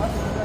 아,